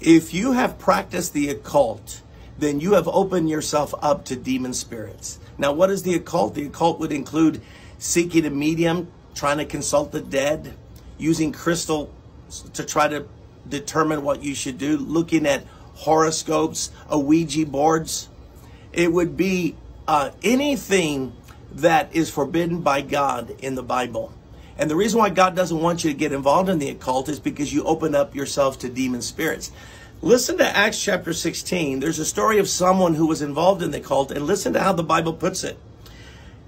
If you have practiced the occult, then you have opened yourself up to demon spirits. Now, what is the occult? The occult would include seeking a medium, trying to consult the dead, using crystal to try to determine what you should do, looking at horoscopes, Ouija boards. It would be uh, anything that is forbidden by God in the Bible. And the reason why God doesn't want you to get involved in the occult is because you open up yourself to demon spirits. Listen to Acts chapter 16. There's a story of someone who was involved in the cult, and listen to how the Bible puts it.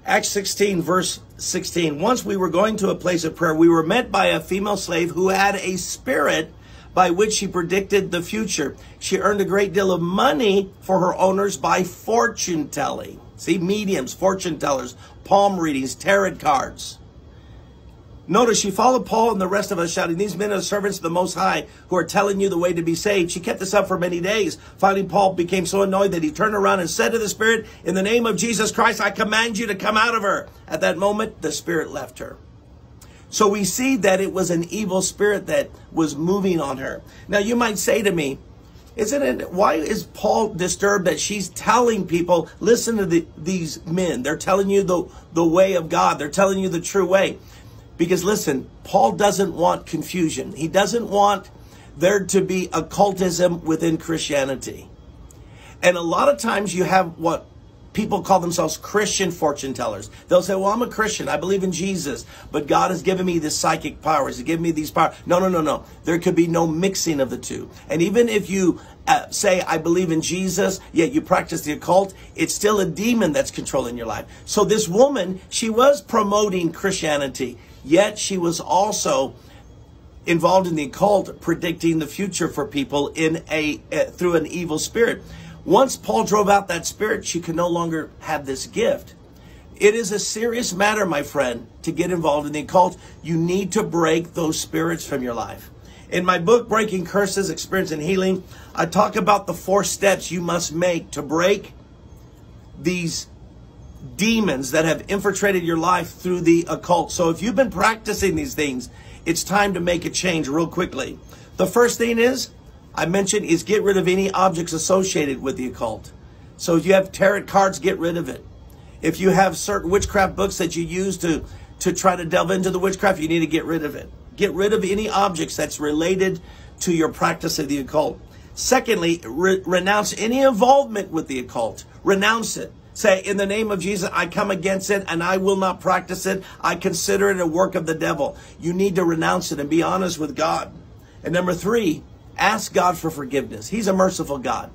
Acts 16, verse 16. Once we were going to a place of prayer, we were met by a female slave who had a spirit by which she predicted the future. She earned a great deal of money for her owners by fortune telling. See, mediums, fortune tellers, palm readings, tarot cards. Notice she followed Paul and the rest of us shouting, These men are servants of the Most High who are telling you the way to be saved. She kept this up for many days. Finally, Paul became so annoyed that he turned around and said to the Spirit, In the name of Jesus Christ, I command you to come out of her. At that moment, the Spirit left her. So we see that it was an evil spirit that was moving on her. Now, you might say to me, isn't it, why is Paul disturbed that she's telling people, listen to the, these men. They're telling you the, the way of God. They're telling you the true way. Because listen, Paul doesn't want confusion. He doesn't want there to be occultism within Christianity. And a lot of times you have what people call themselves Christian fortune tellers. They'll say, well, I'm a Christian. I believe in Jesus, but God has given me this psychic powers. He's given me these powers. No, no, no, no. There could be no mixing of the two. And even if you uh, say, I believe in Jesus, yet you practice the occult, it's still a demon that's controlling your life. So this woman, she was promoting Christianity, yet she was also involved in the occult, predicting the future for people in a uh, through an evil spirit. Once Paul drove out that spirit, she could no longer have this gift. It is a serious matter, my friend, to get involved in the occult. You need to break those spirits from your life. In my book, Breaking Curses, Experiencing Healing, I talk about the four steps you must make to break these demons that have infiltrated your life through the occult. So if you've been practicing these things, it's time to make a change real quickly. The first thing is I mentioned is get rid of any objects associated with the occult. So if you have tarot cards, get rid of it. If you have certain witchcraft books that you use to, to try to delve into the witchcraft, you need to get rid of it. Get rid of any objects that's related to your practice of the occult. Secondly, re- renounce any involvement with the occult. Renounce it. Say, in the name of Jesus, I come against it and I will not practice it. I consider it a work of the devil. You need to renounce it and be honest with God. And number three, Ask God for forgiveness. He's a merciful God.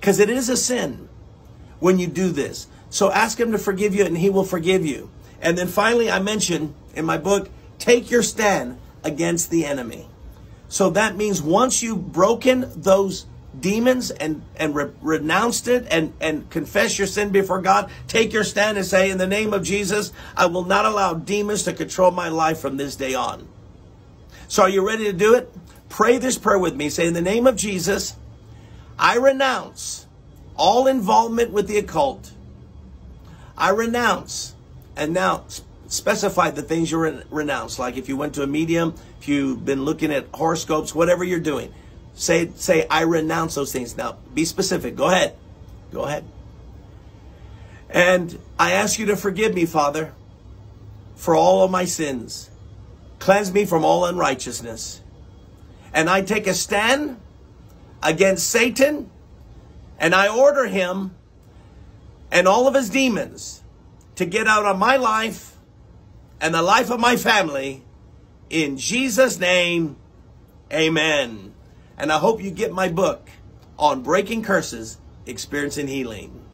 Because it is a sin when you do this. So ask Him to forgive you and He will forgive you. And then finally, I mentioned in my book, take your stand against the enemy. So that means once you've broken those demons and, and re- renounced it and, and confess your sin before God, take your stand and say, in the name of Jesus, I will not allow demons to control my life from this day on. So are you ready to do it? Pray this prayer with me. Say, in the name of Jesus, I renounce all involvement with the occult. I renounce, and now specify the things you renounce. Like if you went to a medium, if you've been looking at horoscopes, whatever you're doing, say, say, I renounce those things. Now, be specific. Go ahead. Go ahead. And I ask you to forgive me, Father, for all of my sins. Cleanse me from all unrighteousness and I take a stand against Satan and I order him and all of his demons to get out of my life and the life of my family in Jesus' name. Amen. And I hope you get my book on breaking curses, experiencing healing.